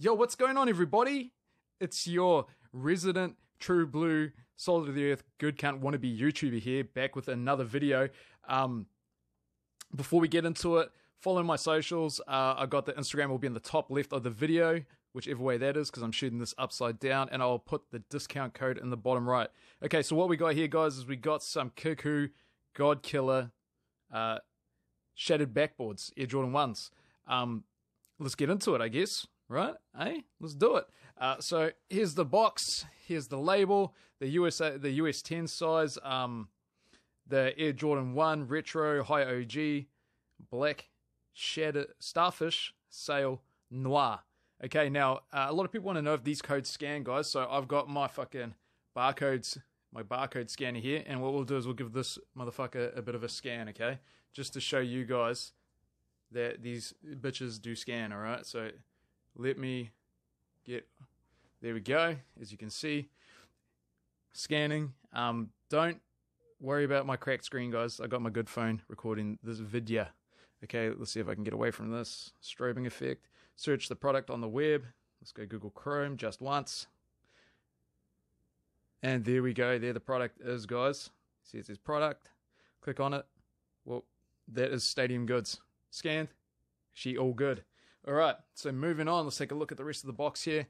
Yo, what's going on, everybody? It's your resident true blue, solid of the earth, good cunt wannabe YouTuber here, back with another video. Um, before we get into it, follow my socials. Uh, I got the Instagram will be in the top left of the video, whichever way that is, because I'm shooting this upside down, and I'll put the discount code in the bottom right. Okay, so what we got here, guys, is we got some Kickwho God Killer uh, shattered backboards, Air Jordan 1s. Um, let's get into it, I guess right? Hey, let's do it. Uh, so here's the box. Here's the label. The USA, the US 10 size. Um, the Air Jordan 1 Retro High OG Black Shadow Starfish Sail Noir. Okay, now uh, a lot of people want to know if these codes scan, guys. So I've got my fucking barcodes, my barcode scanner here, and what we'll do is we'll give this motherfucker a bit of a scan, okay, just to show you guys that these bitches do scan. All right, so let me get there we go as you can see scanning. Um, don't worry about my cracked screen guys. I got my good phone recording this video. Okay let's see if i can get away from this strobing effect. Search the product on the web. Let's go google chrome just once. And there we go there the product is guys. See it says product. Click on it. Well that is stadium goods. Scanned. She all good all right, so moving on, let's take a look at the rest of the box here.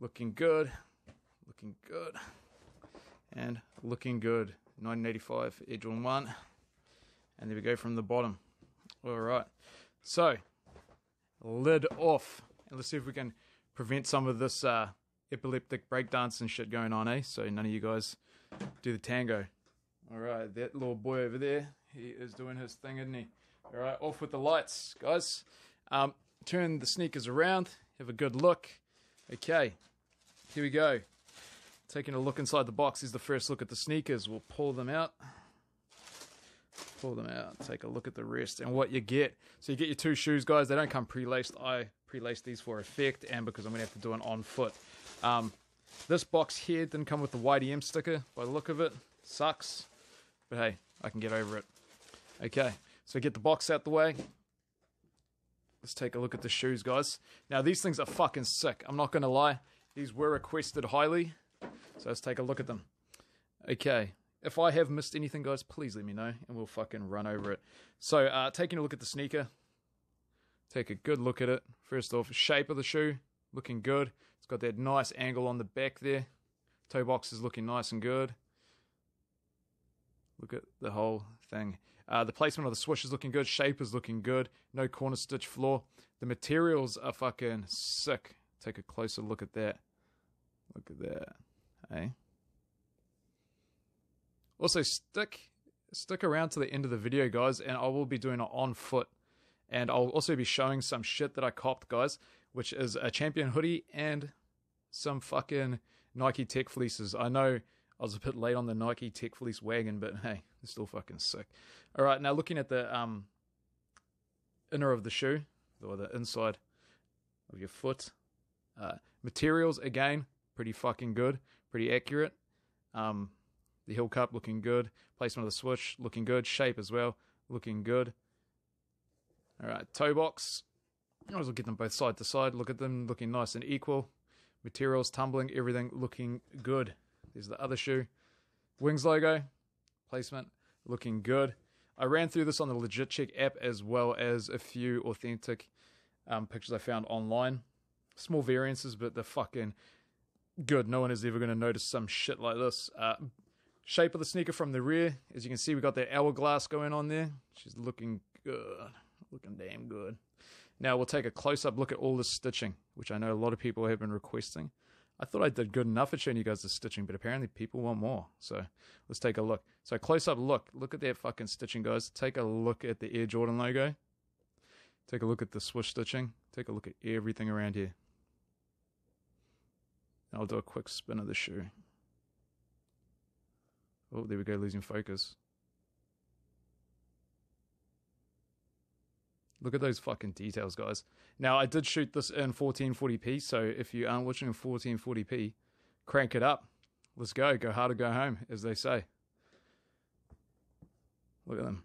Looking good, looking good, and looking good. 1985 Air Jordan 1. And there we go from the bottom. All right, so lid off. And let's see if we can prevent some of this uh, epileptic breakdance and shit going on, eh? So none of you guys do the tango. All right, that little boy over there, he is doing his thing, isn't he? All right, off with the lights, guys. Um, turn the sneakers around, have a good look. Okay, here we go. Taking a look inside the box is the first look at the sneakers. We'll pull them out. Pull them out, take a look at the rest and what you get. So you get your two shoes, guys. They don't come pre-laced. I pre-laced these for effect and because I'm going to have to do it on foot. Um, this box here didn't come with the YDM sticker by the look of it. Sucks. But hey, I can get over it. Okay, so get the box out the way. Let's take a look at the shoes, guys. Now, these things are fucking sick. I'm not going to lie. These were requested highly. So let's take a look at them. Okay. If I have missed anything, guys, please let me know, and we'll fucking run over it. So, uh, taking a look at the sneaker. Take a good look at it. First off, shape of the shoe. Looking good. It's got that nice angle on the back there. Toe box is looking nice and good. Look at the whole thing. Uh, the placement of the swoosh is looking good. Shape is looking good. No corner stitch flaw. The materials are fucking sick. Take a closer look at that. Look at that. Hey. Also, stick stick around to the end of the video, guys, and I will be doing it on foot. And I'll also be showing some shit that I copped, guys, which is a champion hoodie and some fucking Nike Tech fleeces. I know I was a bit late on the Nike Tech Fleece wagon, but hey, it's still fucking sick. All right, now looking at the um, inner of the shoe, or the inside of your foot. Uh, materials, again, pretty fucking good, pretty accurate. Um, the heel cup looking good. Placement of the swoosh looking good. Shape as well, looking good. All right, toe box. I always look at them both side to side. Look at them looking nice and equal. Materials tumbling, everything looking good. There's the other shoe. Wings logo, placement, looking good. I ran through this on the Legit Check app as well as a few authentic um, pictures I found online. Small variances, but they're fucking good. No one is ever going to notice some shit like this. Uh, shape of the sneaker from the rear. As you can see, we got that hourglass going on there. She's looking good. Looking damn good. Now we'll take a close up look at all the stitching, which I know a lot of people have been requesting. I thought I did good enough at showing you guys the stitching, but apparently people want more. So let's take a look. So close up look. Look at that fucking stitching, guys. Take a look at the Air Jordan logo. Take a look at the swoosh stitching. Take a look at everything around here. I'll do a quick spin of the shoe. Oh, there we go, losing focus. Look at those fucking details, guys. Now, I did shoot this in 1440p, so if you aren't watching in 1440p, crank it up. Let's go. Go hard or go home, as they say. Look at them.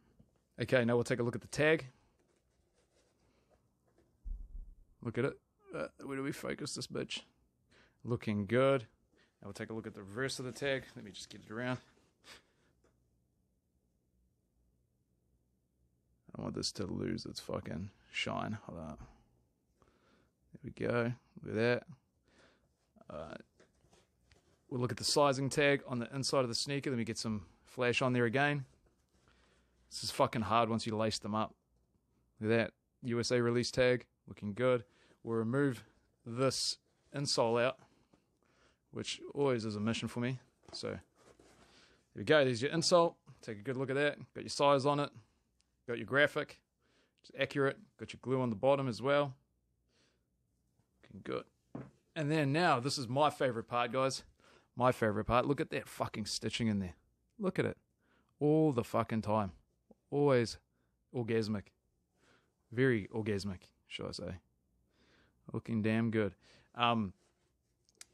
Okay, now we'll take a look at the tag. Look at it. Uh, where do we focus this bitch? Looking good. Now we'll take a look at the rest of the tag. Let me just get it around. I want this to lose its fucking shine. Hold up. There we go. Look at that. Uh, we'll look at the sizing tag on the inside of the sneaker. Let me get some flash on there again. This is fucking hard once you lace them up. Look at that. USA release tag. Looking good. We'll remove this insole out, which always is a mission for me. So there we go. There's your insole. Take a good look at that. Got your size on it. Got your graphic. It's accurate. Got your glue on the bottom as well. Looking good. And then now, this is my favorite part, guys. My favorite part. Look at that fucking stitching in there. Look at it. All the fucking time. Always orgasmic. Very orgasmic, shall I say. Looking damn good. Um,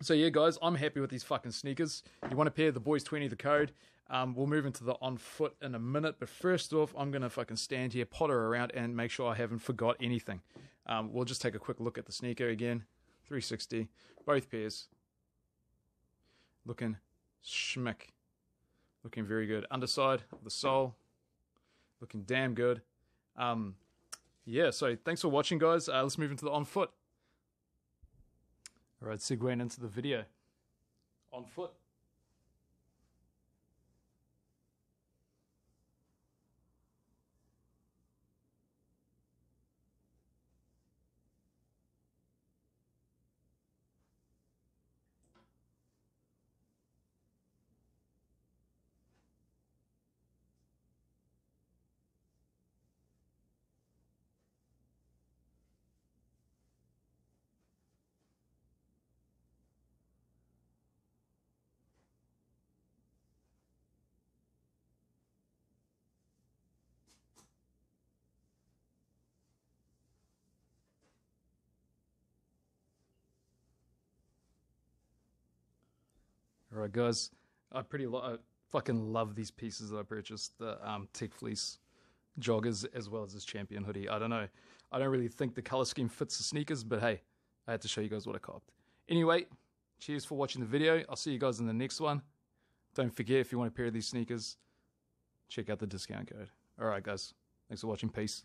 so yeah, guys, I'm happy with these fucking sneakers. You want to pair the boys 20 the code. Um, we'll move into the on foot in a minute, but first off, I'm gonna fucking stand here, potter around, and make sure I haven't forgot anything. Um, we'll just take a quick look at the sneaker again. 360, both pairs. Looking schmick. Looking very good. Underside of the sole, looking damn good. Um, yeah, so thanks for watching, guys. Uh, let's move into the on foot. All right, segueing into the video. On foot. All right, guys. I pretty lo- I fucking love these pieces that I purchased. The um, Tech Fleece joggers as well as this Champion hoodie. I don't know. I don't really think the color scheme fits the sneakers, but hey, I had to show you guys what I copped. Anyway, cheers for watching the video. I'll see you guys in the next one. Don't forget if you want a pair of these sneakers, check out the discount code. All right, guys. Thanks for watching. Peace.